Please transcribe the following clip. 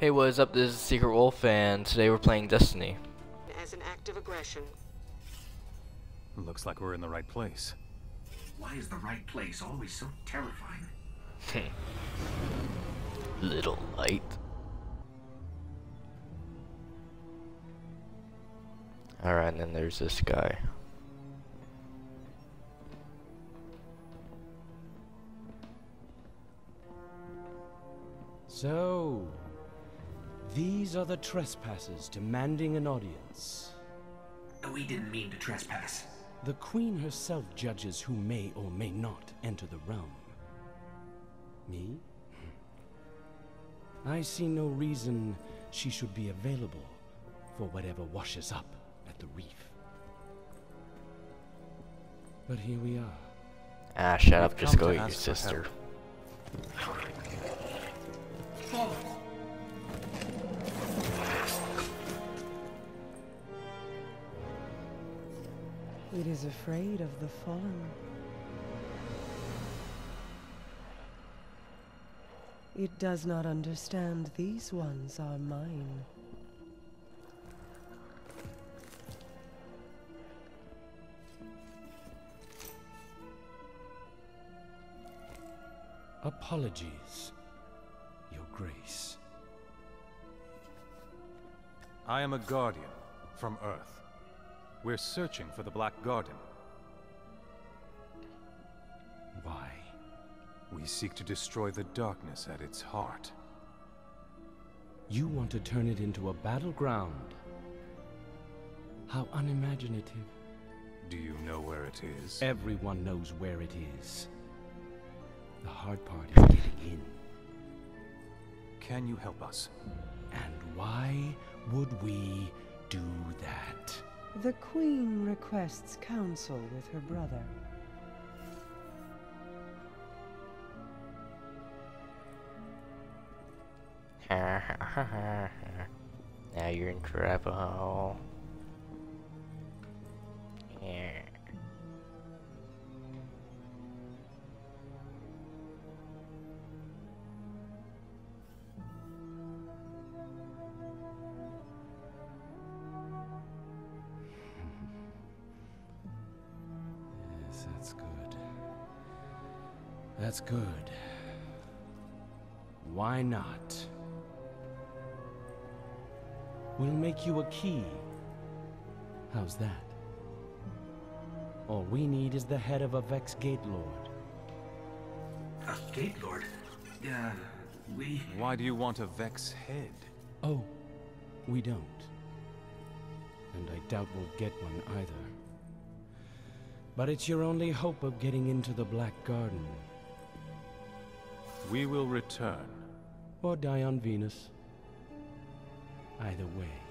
Hey, what is up? This is Secret Wolf, and today we're playing Destiny. as an act of aggression. Looks like we're in the right place. Why is the right place always so terrifying? Little light. Alright, and then there's this guy. So, these are the trespassers demanding an audience. We didn't mean to trespass. The Queen herself judges who may or may not enter the realm. Me? I see no reason she should be available for whatever washes up at the reef. But here we are. Ah, shut up, We've just go to eat your sister. for It is afraid of the fallen. It does not understand these ones are mine. Apologies, Your Grace. I am a guardian from Earth. We're searching for the Black Garden. Why? We seek to destroy the darkness at its heart. You want to turn it into a battleground. How unimaginative. Do you know where it is? Everyone knows where it is. The hard part is getting in. Can you help us? And why would we do that? The Queen requests counsel with her brother. now you're in trouble. Yes, that's good. That's good. Why not? We'll make you a key. How's that? All we need is the head of a Vex Gate Lord. A Gate Lord? Yeah, we... Why do you want a Vex head? Oh, we don't. And I doubt we'll get one either. But it's your only hope of getting into the Black Garden. We will return. Or die on Venus. Either way.